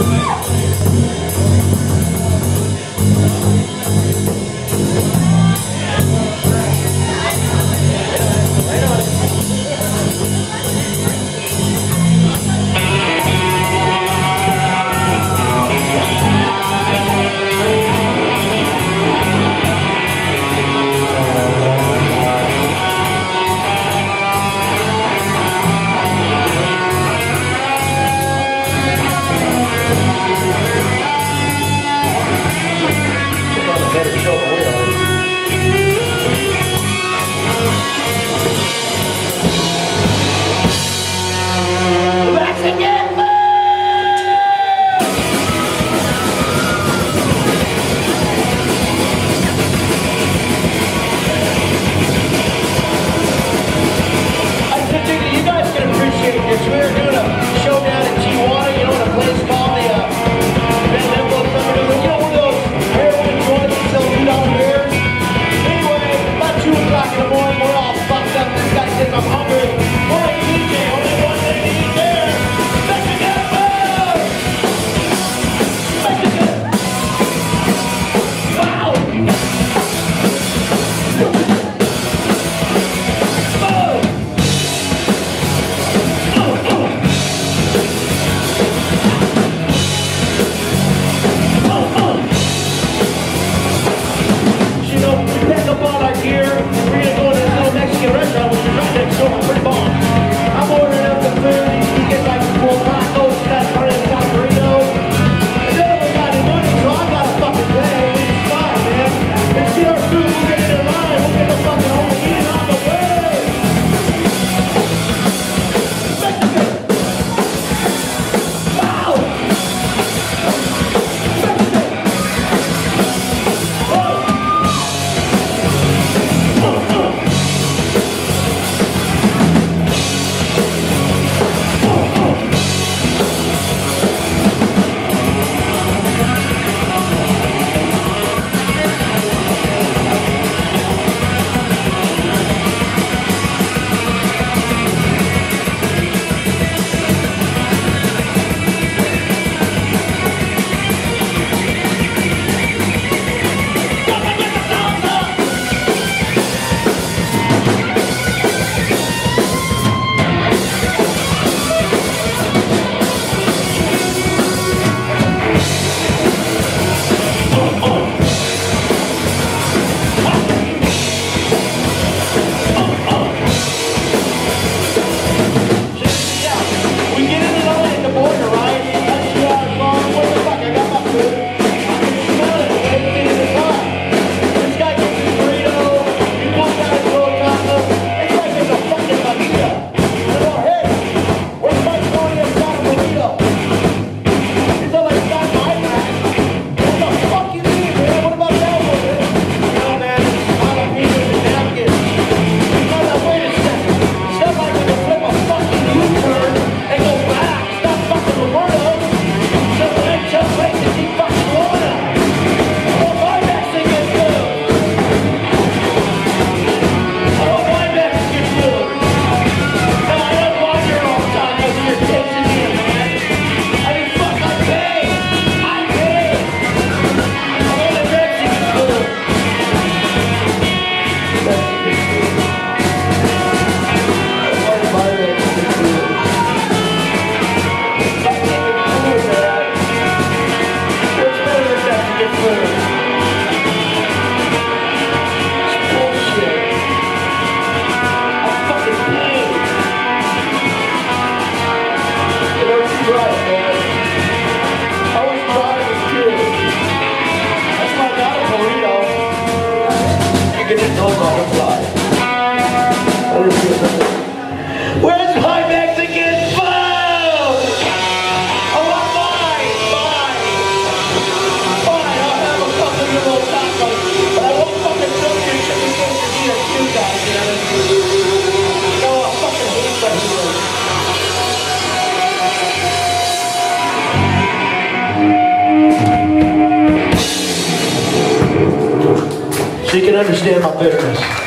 Música better show. So you can understand my bitterness.